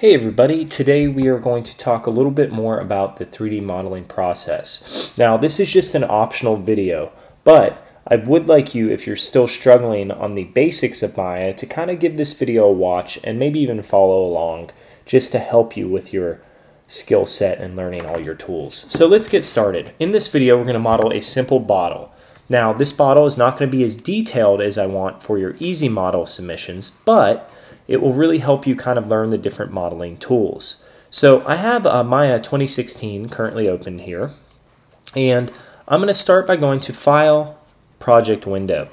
Hey everybody, today we are going to talk a little bit more about the 3D modeling process. Now this is just an optional video, but I would like you, if you're still struggling on the basics of Maya, to kind of give this video a watch and maybe even follow along just to help you with your skill set and learning all your tools. So let's get started. In this video we're going to model a simple bottle. Now this bottle is not going to be as detailed as I want for your easy model submissions, but it will really help you kind of learn the different modeling tools. So I have Maya 2016 currently open here, and I'm going to start by going to File, Project Window.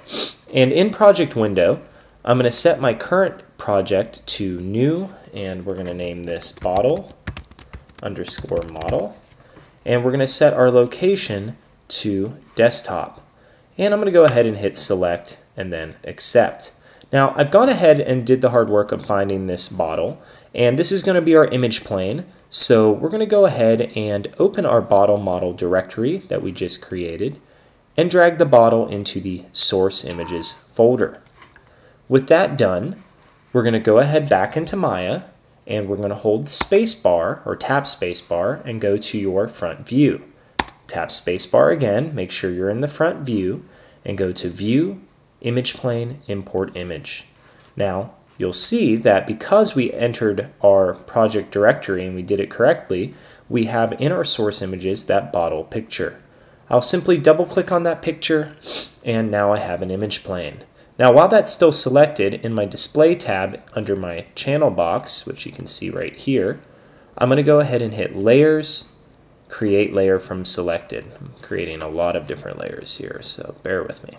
And in Project Window, I'm going to set my current project to New, and we're going to name this Bottle underscore Model. And we're going to set our location to Desktop. And I'm going to go ahead and hit Select and then Accept. Now I've gone ahead and did the hard work of finding this bottle and this is going to be our image plane. So we're going to go ahead and open our bottle model directory that we just created and drag the bottle into the source images folder. With that done, we're going to go ahead back into Maya and we're going to hold spacebar or tap spacebar and go to your front view. Tap spacebar again, make sure you're in the front view and go to view, image plane, import image. Now, you'll see that because we entered our project directory and we did it correctly, we have in our source images that bottle picture. I'll simply double click on that picture and now I have an image plane. Now while that's still selected in my display tab under my channel box, which you can see right here, I'm going to go ahead and hit layers, create layer from selected. I'm creating a lot of different layers here, so bear with me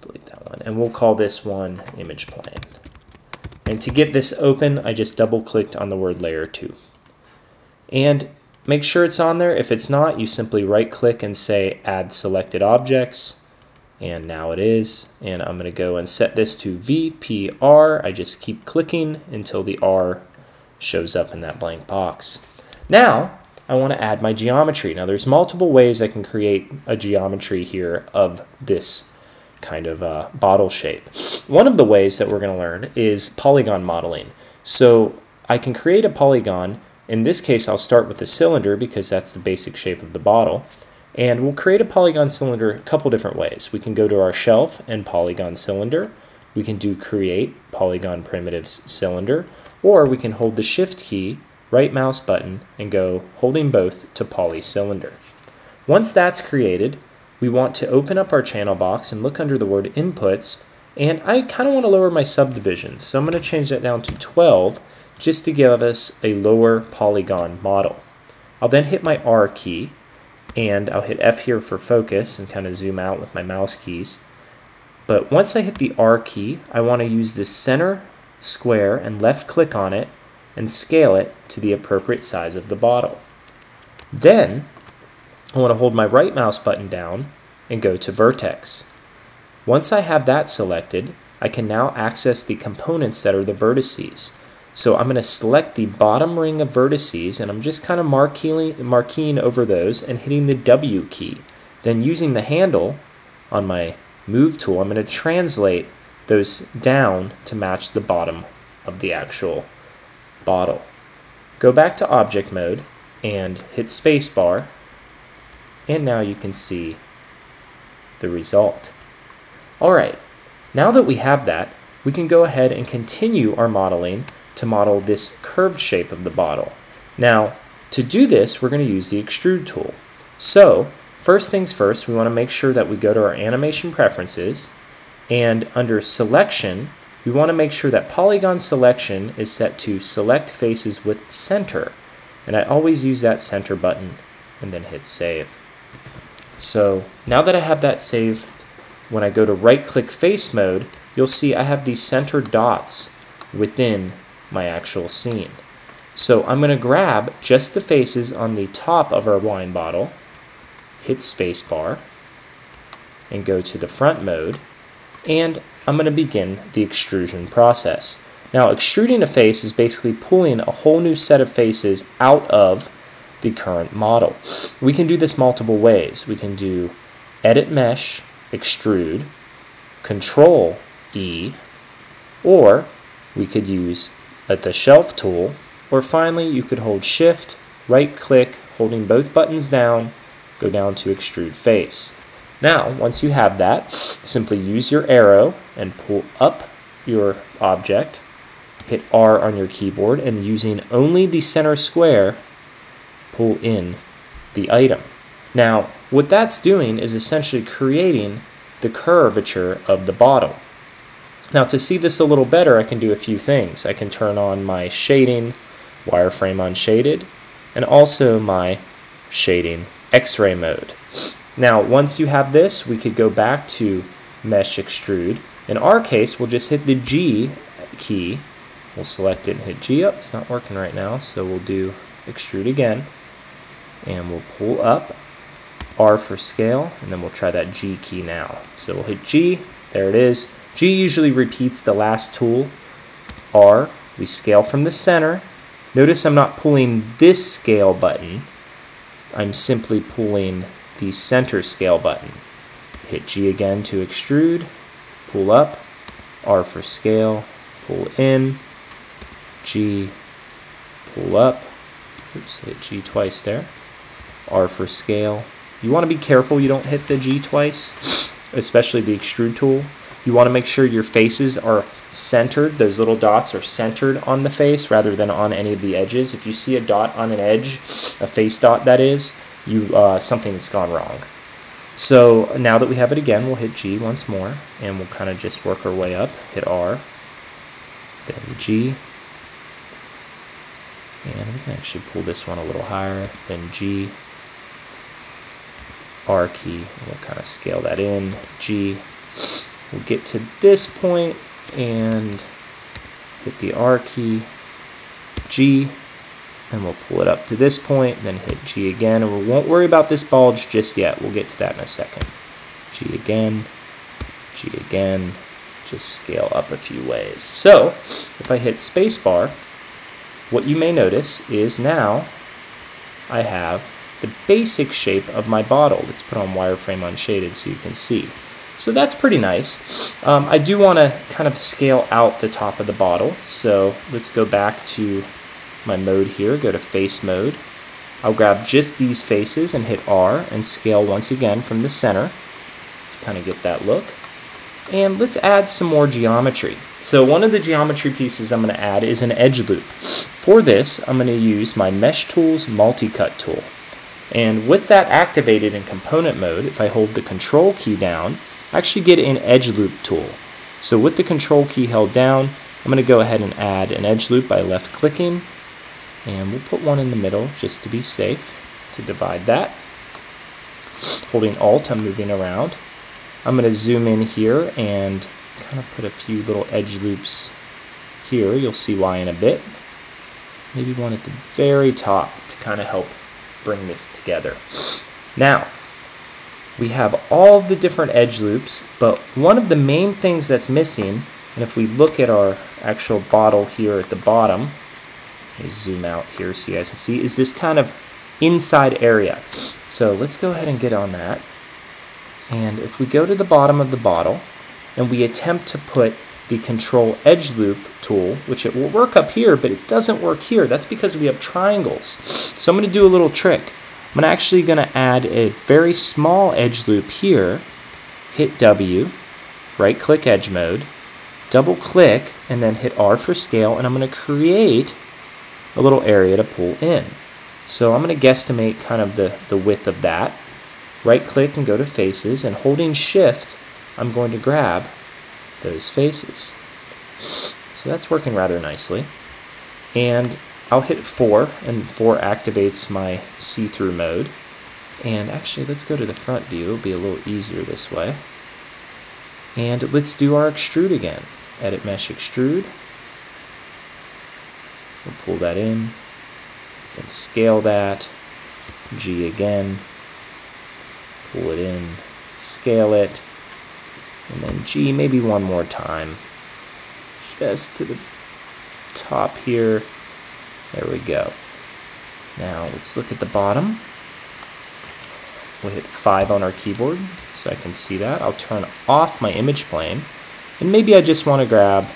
delete that one. And we'll call this one image plane. And to get this open, I just double clicked on the word layer 2. And make sure it's on there. If it's not, you simply right click and say add selected objects. And now it is. And I'm going to go and set this to VPR. I just keep clicking until the R shows up in that blank box. Now, I want to add my geometry. Now there's multiple ways I can create a geometry here of this kind of uh, bottle shape. One of the ways that we're going to learn is polygon modeling. So I can create a polygon. In this case, I'll start with the cylinder because that's the basic shape of the bottle. And we'll create a polygon cylinder a couple different ways. We can go to our shelf and polygon cylinder. We can do create polygon primitives cylinder. Or we can hold the shift key, right mouse button, and go holding both to poly cylinder. Once that's created, we want to open up our channel box and look under the word inputs and I kind of want to lower my subdivisions so I'm going to change that down to 12 just to give us a lower polygon model. I'll then hit my R key and I'll hit F here for focus and kind of zoom out with my mouse keys. But once I hit the R key, I want to use this center square and left click on it and scale it to the appropriate size of the bottle. Then I want to hold my right mouse button down and go to vertex. Once I have that selected, I can now access the components that are the vertices. So I'm going to select the bottom ring of vertices and I'm just kind of marking, over those and hitting the W key. Then using the handle on my move tool, I'm going to translate those down to match the bottom of the actual bottle. Go back to object mode and hit spacebar and now you can see the result. Alright, now that we have that, we can go ahead and continue our modeling to model this curved shape of the bottle. Now, to do this, we're going to use the extrude tool. So, first things first, we want to make sure that we go to our animation preferences, and under selection, we want to make sure that polygon selection is set to select faces with center. And I always use that center button and then hit save. So now that I have that saved, when I go to right click face mode, you'll see I have these center dots within my actual scene. So I'm going to grab just the faces on the top of our wine bottle, hit spacebar, and go to the front mode, and I'm going to begin the extrusion process. Now extruding a face is basically pulling a whole new set of faces out of the current model. We can do this multiple ways. We can do edit mesh, extrude, control E, or we could use at the shelf tool, or finally you could hold shift, right click, holding both buttons down, go down to extrude face. Now, once you have that, simply use your arrow and pull up your object, hit R on your keyboard, and using only the center square, pull in the item. Now, what that's doing is essentially creating the curvature of the bottle. Now, to see this a little better, I can do a few things. I can turn on my shading, wireframe unshaded, and also my shading x-ray mode. Now, once you have this, we could go back to mesh extrude. In our case, we'll just hit the G key. We'll select it and hit G up. It's not working right now, so we'll do extrude again. And we'll pull up R for scale, and then we'll try that G key now. So we'll hit G, there it is. G usually repeats the last tool. R, we scale from the center. Notice I'm not pulling this scale button. I'm simply pulling the center scale button. Hit G again to extrude, pull up, R for scale, pull in, G, pull up, oops, hit G twice there, R for scale. You want to be careful you don't hit the G twice, especially the extrude tool. You want to make sure your faces are centered, those little dots are centered on the face rather than on any of the edges. If you see a dot on an edge, a face dot that is, you uh, something's gone wrong. So now that we have it again, we'll hit G once more, and we'll kind of just work our way up. Hit R, then G, and we can actually pull this one a little higher, then G, R key, we'll kind of scale that in, G. We'll get to this point and hit the R key, G, and we'll pull it up to this point, then hit G again, and we won't worry about this bulge just yet. We'll get to that in a second. G again, G again, just scale up a few ways. So, if I hit spacebar, what you may notice is now I have the basic shape of my bottle. Let's put on wireframe unshaded so you can see. So that's pretty nice. Um, I do want to kind of scale out the top of the bottle. So let's go back to my mode here, go to face mode. I'll grab just these faces and hit R and scale once again from the center to kind of get that look. And let's add some more geometry. So one of the geometry pieces I'm going to add is an edge loop. For this, I'm going to use my Mesh Tools Multi-Cut tool. And with that activated in component mode, if I hold the control key down, I actually get an edge loop tool. So with the control key held down, I'm going to go ahead and add an edge loop by left clicking and we'll put one in the middle just to be safe to divide that. Holding Alt, I'm moving around. I'm going to zoom in here and kind of put a few little edge loops here. You'll see why in a bit. Maybe one at the very top to kind of help bring this together. Now, we have all the different edge loops, but one of the main things that's missing, and if we look at our actual bottle here at the bottom, zoom out here so you guys can see, is this kind of inside area. So let's go ahead and get on that. And if we go to the bottom of the bottle and we attempt to put the control edge loop tool, which it will work up here, but it doesn't work here. That's because we have triangles. So I'm going to do a little trick. I'm actually going to add a very small edge loop here, hit W, right click edge mode, double click, and then hit R for scale, and I'm going to create a little area to pull in. So I'm going to guesstimate kind of the, the width of that. Right click and go to faces and holding shift I'm going to grab those faces. So that's working rather nicely. And I'll hit 4 and 4 activates my see-through mode. And actually let's go to the front view, it'll be a little easier this way. And let's do our extrude again. Edit mesh extrude. We'll pull that in. We can scale that. G again. Pull it in. Scale it. And then G maybe one more time. Just to the top here. There we go. Now let's look at the bottom. We'll hit 5 on our keyboard so I can see that. I'll turn off my image plane. And maybe I just want to grab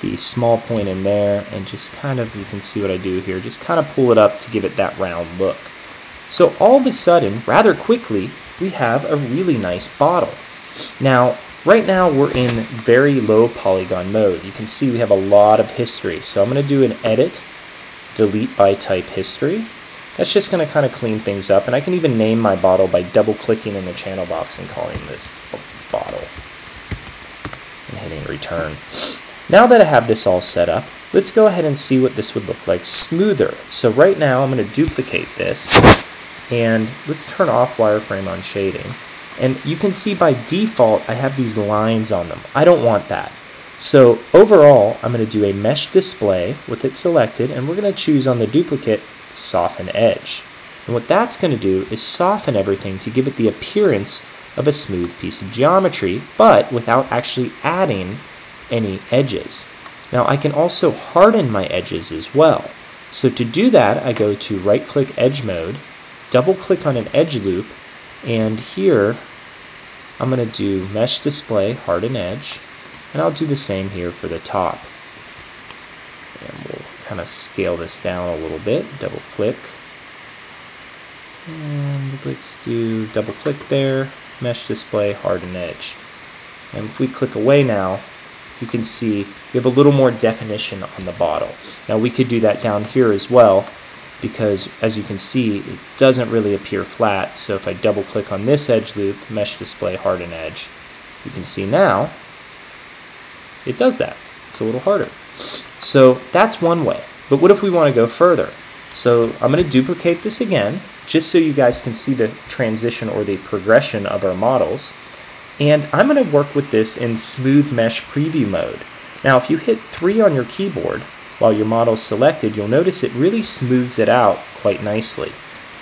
the small point in there and just kind of, you can see what I do here, just kind of pull it up to give it that round look. So all of a sudden, rather quickly, we have a really nice bottle. Now, right now we're in very low polygon mode. You can see we have a lot of history. So I'm going to do an edit, delete by type history. That's just going to kind of clean things up. And I can even name my bottle by double clicking in the channel box and calling this bottle and hitting return. Now that I have this all set up, let's go ahead and see what this would look like smoother. So right now I'm going to duplicate this and let's turn off wireframe on shading. And you can see by default I have these lines on them. I don't want that. So overall I'm going to do a mesh display with it selected and we're going to choose on the duplicate soften edge. And what that's going to do is soften everything to give it the appearance of a smooth piece of geometry, but without actually adding any edges. Now I can also harden my edges as well. So to do that, I go to right click edge mode, double click on an edge loop, and here I'm going to do mesh display harden edge, and I'll do the same here for the top. And we'll kind of scale this down a little bit, double click. And let's do double click there, mesh display, harden edge. And if we click away now, you can see we have a little more definition on the bottle. Now we could do that down here as well because as you can see it doesn't really appear flat. So if I double click on this edge loop mesh display harden edge you can see now it does that. It's a little harder. So that's one way. But what if we want to go further? So I'm going to duplicate this again just so you guys can see the transition or the progression of our models. And I'm going to work with this in smooth mesh preview mode. Now if you hit 3 on your keyboard while your model is selected, you'll notice it really smooths it out quite nicely.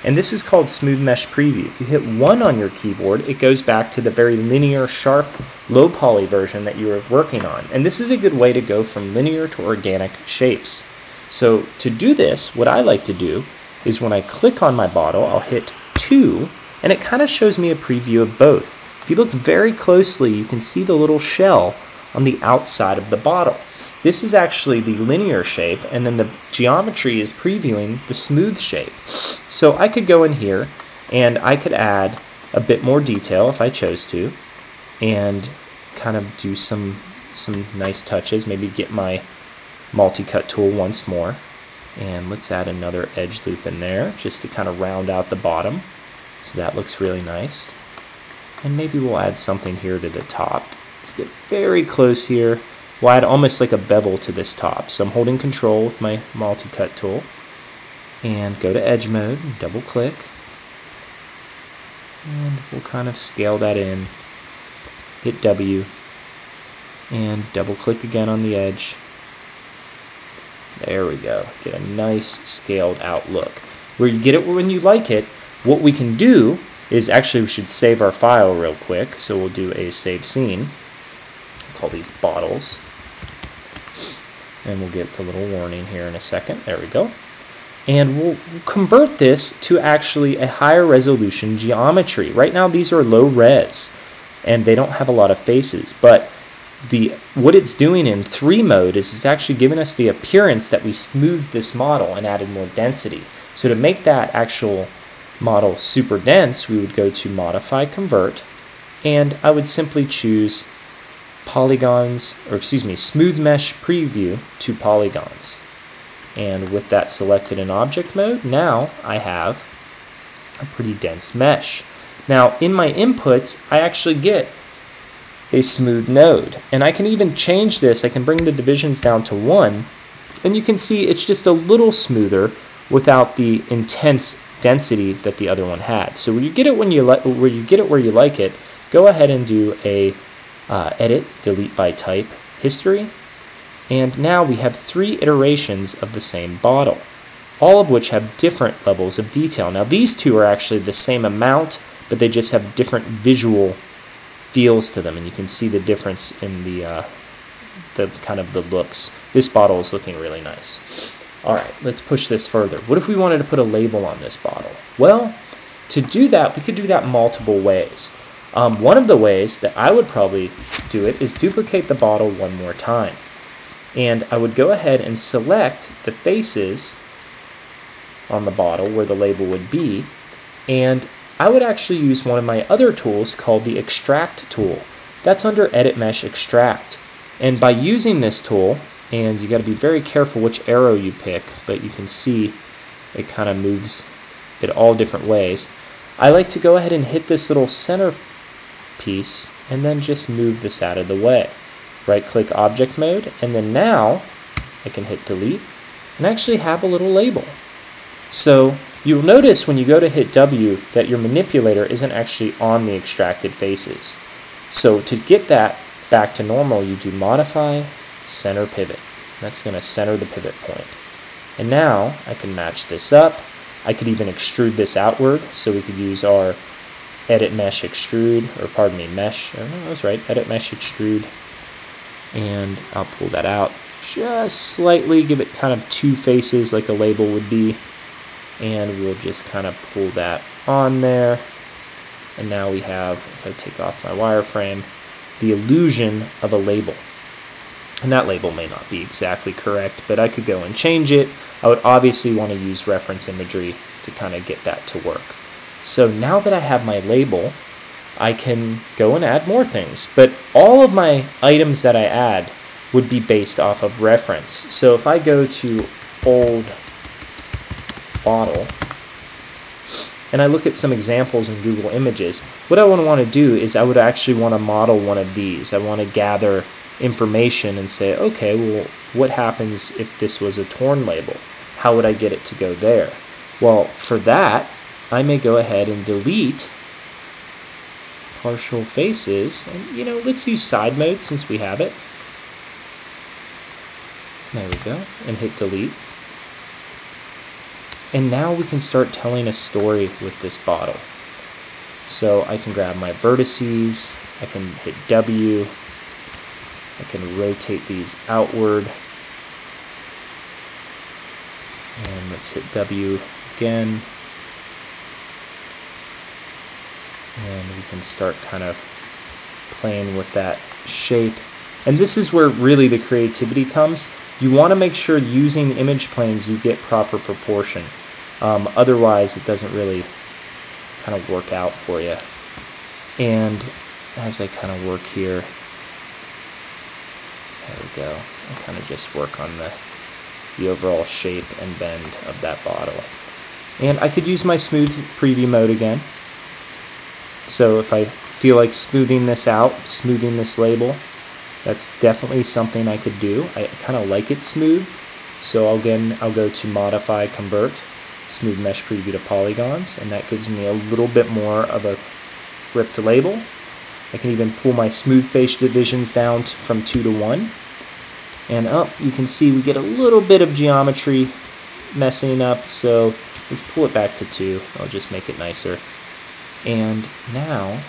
And this is called Smooth Mesh Preview. If you hit 1 on your keyboard, it goes back to the very linear, sharp, low poly version that you were working on. And this is a good way to go from linear to organic shapes. So to do this, what I like to do is when I click on my bottle, I'll hit 2, and it kind of shows me a preview of both. If you look very closely, you can see the little shell on the outside of the bottle. This is actually the linear shape, and then the geometry is previewing the smooth shape. So I could go in here, and I could add a bit more detail if I chose to, and kind of do some, some nice touches, maybe get my multi-cut tool once more. And let's add another edge loop in there, just to kind of round out the bottom. So that looks really nice. And maybe we'll add something here to the top. Let's get very close here We'll add almost like a bevel to this top. So I'm holding control with my multi-cut tool and go to edge mode, double click, and we'll kind of scale that in, hit W, and double click again on the edge. There we go. Get a nice scaled out look. Where you get it when you like it, what we can do is actually we should save our file real quick. So we'll do a save scene. Call these bottles and we'll get the little warning here in a second. There we go. And we'll convert this to actually a higher resolution geometry. Right now these are low res and they don't have a lot of faces, but the what it's doing in 3 mode is it's actually giving us the appearance that we smoothed this model and added more density. So to make that actual model super dense, we would go to Modify Convert, and I would simply choose polygons, or excuse me, smooth mesh preview to polygons. And with that selected in object mode, now I have a pretty dense mesh. Now in my inputs, I actually get a smooth node. And I can even change this. I can bring the divisions down to one. And you can see it's just a little smoother without the intense density that the other one had. So you get it when you like where you get it where you like it, go ahead and do a uh, edit, delete by type, history, and now we have three iterations of the same bottle, all of which have different levels of detail. Now these two are actually the same amount, but they just have different visual feels to them, and you can see the difference in the, uh, the kind of the looks. This bottle is looking really nice. All right, let's push this further. What if we wanted to put a label on this bottle? Well, to do that, we could do that multiple ways. Um, one of the ways that I would probably do it is duplicate the bottle one more time. And I would go ahead and select the faces on the bottle where the label would be. And I would actually use one of my other tools called the Extract tool. That's under Edit Mesh Extract. And by using this tool, and you got to be very careful which arrow you pick, but you can see it kind of moves it all different ways. I like to go ahead and hit this little center piece and then just move this out of the way. Right click object mode and then now I can hit delete and actually have a little label. So you'll notice when you go to hit W that your manipulator isn't actually on the extracted faces. So to get that back to normal you do modify center pivot. That's going to center the pivot point. And now I can match this up. I could even extrude this outward, so we could use our edit mesh extrude, or pardon me, mesh, oh, no, was right, edit mesh extrude. And I'll pull that out just slightly, give it kind of two faces like a label would be. And we'll just kind of pull that on there. And now we have, if I take off my wireframe, the illusion of a label. And that label may not be exactly correct, but I could go and change it. I would obviously want to use reference imagery to kind of get that to work. So now that I have my label, I can go and add more things. But all of my items that I add would be based off of reference. So if I go to old bottle, and I look at some examples in Google Images, what I would want to do is I would actually want to model one of these. I want to gather information and say, okay, well, what happens if this was a torn label? How would I get it to go there? Well, for that, I may go ahead and delete partial faces. And, you know, let's use side mode since we have it. There we go. And hit delete. And now we can start telling a story with this bottle. So I can grab my vertices, I can hit W, I can rotate these outward. And let's hit W again. And we can start kind of playing with that shape. And this is where really the creativity comes. You want to make sure using image planes you get proper proportion. Um, otherwise, it doesn't really kind of work out for you. And as I kind of work here, there we go. And kind of just work on the, the overall shape and bend of that bottle. And I could use my smooth preview mode again. So if I feel like smoothing this out, smoothing this label, that's definitely something I could do. I kind of like it smoothed. So again, I'll go to modify, convert, smooth mesh preview to polygons, and that gives me a little bit more of a ripped label. I can even pull my smooth face divisions down from 2 to 1. And up, you can see we get a little bit of geometry messing up, so let's pull it back to 2. I'll just make it nicer. And now,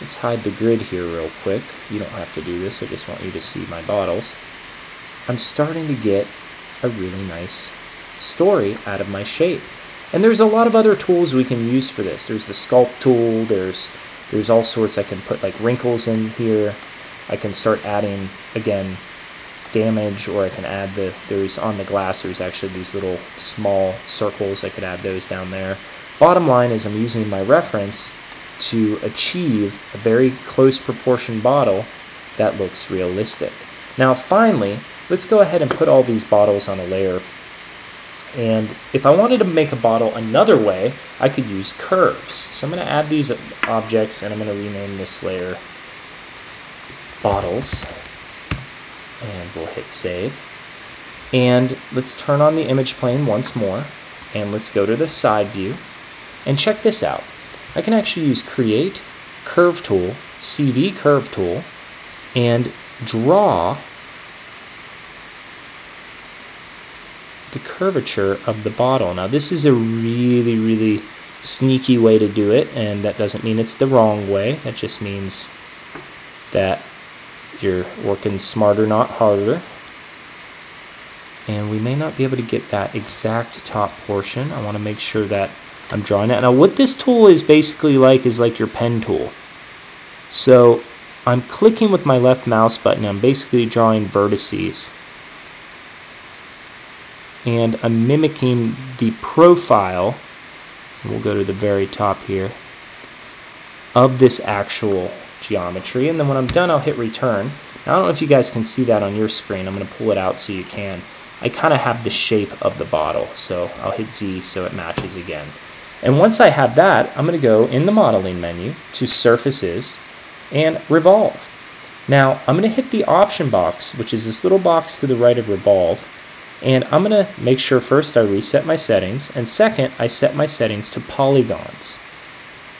let's hide the grid here real quick. You don't have to do this, I just want you to see my bottles. I'm starting to get a really nice story out of my shape. And there's a lot of other tools we can use for this. There's the sculpt tool, there's there's all sorts I can put like wrinkles in here. I can start adding again damage or I can add the there's on the glass there's actually these little small circles I could add those down there. Bottom line is I'm using my reference to achieve a very close proportion bottle that looks realistic. Now finally, let's go ahead and put all these bottles on a layer and if I wanted to make a bottle another way, I could use curves. So I'm going to add these objects and I'm going to rename this layer bottles. And we'll hit save. And let's turn on the image plane once more. And let's go to the side view. And check this out. I can actually use create curve tool, CV curve tool, and draw the curvature of the bottle. Now this is a really, really sneaky way to do it, and that doesn't mean it's the wrong way. That just means that you're working smarter, not harder. And we may not be able to get that exact top portion. I want to make sure that I'm drawing it. Now what this tool is basically like is like your pen tool. So I'm clicking with my left mouse button. I'm basically drawing vertices. And I'm mimicking the profile, we'll go to the very top here, of this actual geometry. And then when I'm done, I'll hit return. Now, I don't know if you guys can see that on your screen. I'm going to pull it out so you can. I kind of have the shape of the bottle, so I'll hit Z so it matches again. And once I have that, I'm going to go in the modeling menu to surfaces and revolve. Now I'm going to hit the option box, which is this little box to the right of revolve, and I'm going to make sure first I reset my settings, and second I set my settings to polygons.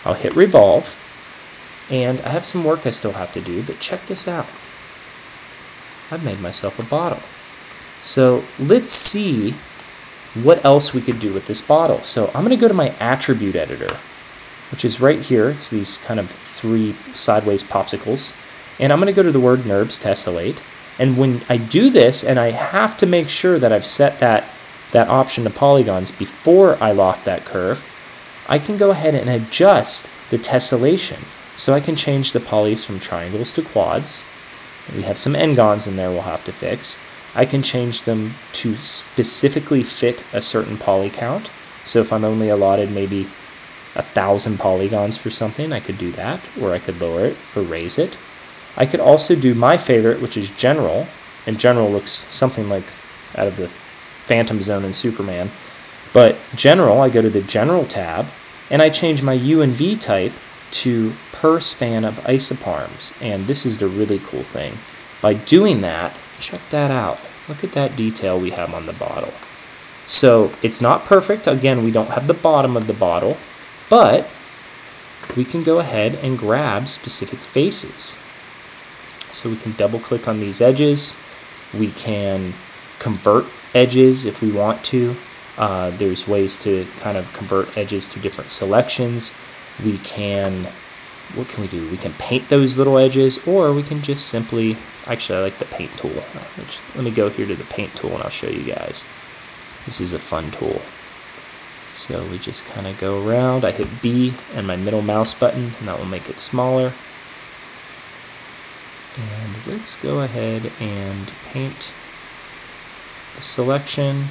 I'll hit revolve, and I have some work I still have to do, but check this out. I've made myself a bottle. So let's see what else we could do with this bottle. So I'm going to go to my attribute editor, which is right here. It's these kind of three sideways popsicles. And I'm going to go to the word NURBS tessellate. And when I do this, and I have to make sure that I've set that, that option to polygons before I loft that curve, I can go ahead and adjust the tessellation. So I can change the polys from triangles to quads. We have some n-gons in there we'll have to fix. I can change them to specifically fit a certain poly count. So if I'm only allotted maybe a thousand polygons for something, I could do that, or I could lower it or raise it. I could also do my favorite, which is general, and general looks something like out of the Phantom Zone and Superman. But general, I go to the general tab, and I change my U and V type to per span of isoparms. And this is the really cool thing. By doing that, check that out. Look at that detail we have on the bottle. So it's not perfect. Again, we don't have the bottom of the bottle, but we can go ahead and grab specific faces. So we can double click on these edges. We can convert edges if we want to. Uh, there's ways to kind of convert edges to different selections. We can, what can we do? We can paint those little edges or we can just simply, actually I like the paint tool. Let me go here to the paint tool and I'll show you guys. This is a fun tool. So we just kind of go around. I hit B and my middle mouse button, and that will make it smaller. And let's go ahead and paint the selection.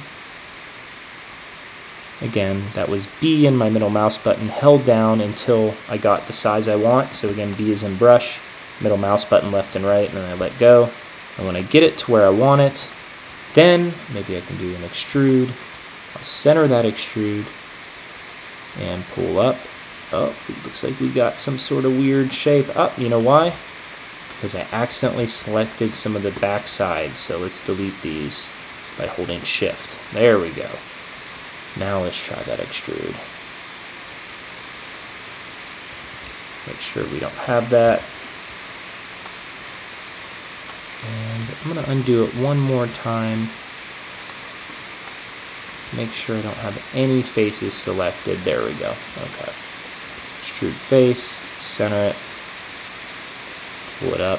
Again, that was B and my middle mouse button held down until I got the size I want. So again, B is in brush, middle mouse button left and right, and then I let go. And when I get it to where I want it, then maybe I can do an extrude. I'll center that extrude and pull up. Oh, it looks like we got some sort of weird shape. Up, oh, you know why? Because I accidentally selected some of the backside. So let's delete these by holding shift. There we go. Now let's try that extrude. Make sure we don't have that. And I'm going to undo it one more time Make sure I don't have any faces selected. There we go. Okay. Extrude face, center it, pull it up,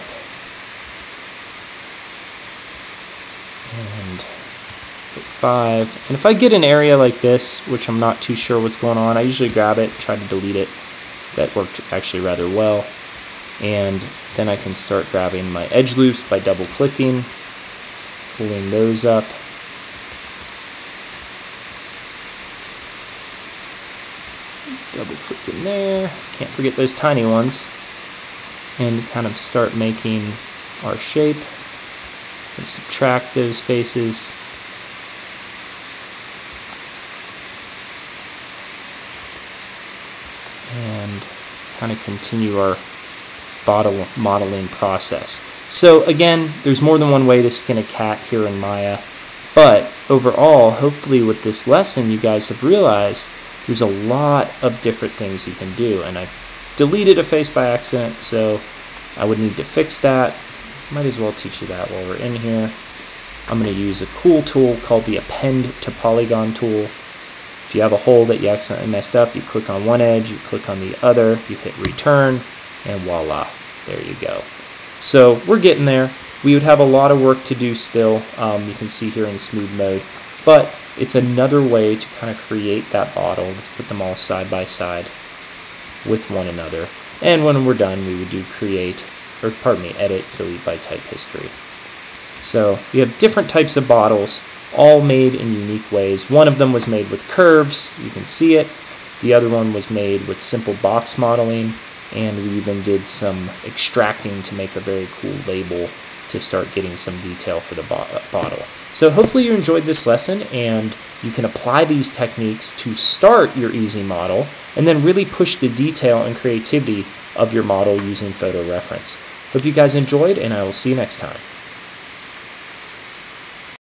and put five. And if I get an area like this, which I'm not too sure what's going on, I usually grab it, try to delete it. That worked actually rather well. And then I can start grabbing my edge loops by double clicking, pulling those up. double click in there. Can't forget those tiny ones. And kind of start making our shape. And subtract those faces. And kind of continue our bottle modeling process. So again, there's more than one way to skin a cat here in Maya. But overall, hopefully with this lesson, you guys have realized there's a lot of different things you can do. And I deleted a face by accident, so I would need to fix that. Might as well teach you that while we're in here. I'm going to use a cool tool called the Append to Polygon tool. If you have a hole that you accidentally messed up, you click on one edge, you click on the other, you hit return, and voila, there you go. So we're getting there. We would have a lot of work to do still. Um, you can see here in smooth mode, but it's another way to kind of create that bottle. Let's put them all side by side with one another. And when we're done, we would do create or pardon me, edit, delete by type history. So we have different types of bottles, all made in unique ways. One of them was made with curves, you can see it. The other one was made with simple box modeling, and we even did some extracting to make a very cool label to start getting some detail for the bo bottle. So hopefully you enjoyed this lesson and you can apply these techniques to start your easy model and then really push the detail and creativity of your model using photo reference. Hope you guys enjoyed and I will see you next time.